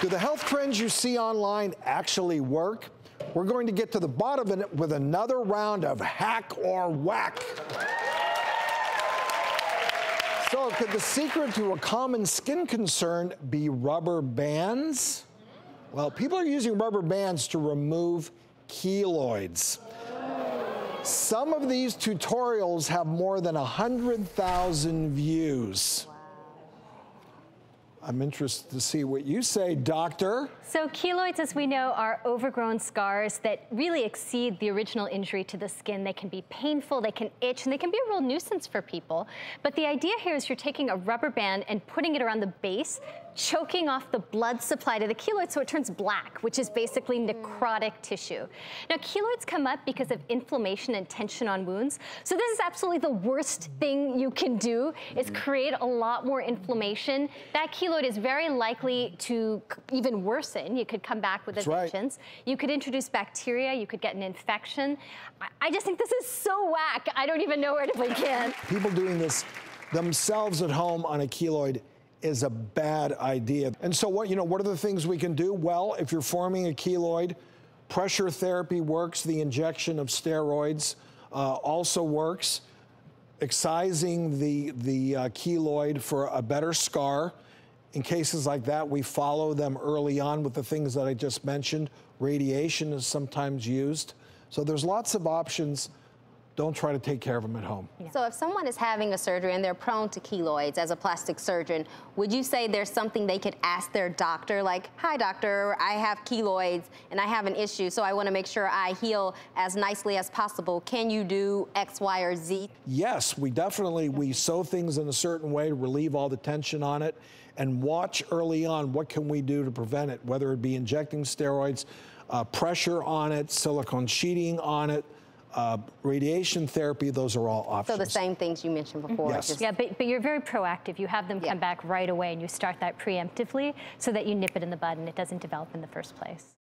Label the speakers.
Speaker 1: Do the health trends you see online actually work? We're going to get to the bottom of it with another round of hack or whack. So, could the secret to a common skin concern be rubber bands? Well, people are using rubber bands to remove keloids. Some of these tutorials have more than 100,000 views. I'm interested to see what you say, doctor.
Speaker 2: So keloids, as we know, are overgrown scars that really exceed the original injury to the skin. They can be painful, they can itch, and they can be a real nuisance for people. But the idea here is you're taking a rubber band and putting it around the base, choking off the blood supply to the keloid so it turns black, which is basically hmm. necrotic tissue. Now, keloids come up because of inflammation and tension on wounds. So this is absolutely the worst thing you can do is hmm. create a lot more inflammation. That keloid is very likely to even worsen you could come back with That's Right. You could introduce bacteria. You could get an infection. I, I just think this is so whack. I don't even know where to begin.
Speaker 1: People doing this themselves at home on a keloid is a bad idea. And so what, you know, what are the things we can do? Well, if you're forming a keloid, pressure therapy works. The injection of steroids uh, also works. Excising the, the uh, keloid for a better scar in cases like that, we follow them early on with the things that I just mentioned. Radiation is sometimes used. So there's lots of options. Don't try to take care of them at home.
Speaker 3: Yeah. So if someone is having a surgery and they're prone to keloids as a plastic surgeon, would you say there's something they could ask their doctor like, hi doctor, I have keloids and I have an issue, so I wanna make sure I heal as nicely as possible. Can you do X, Y, or Z?
Speaker 1: Yes, we definitely, we sew things in a certain way to relieve all the tension on it and watch early on what can we do to prevent it, whether it be injecting steroids, uh, pressure on it, silicone sheeting on it, uh, radiation therapy, those are all options.
Speaker 3: So the same things you mentioned before.
Speaker 1: Yes.
Speaker 2: Yeah, but, but you're very proactive. You have them yeah. come back right away and you start that preemptively so that you nip it in the bud and it doesn't develop in the first place.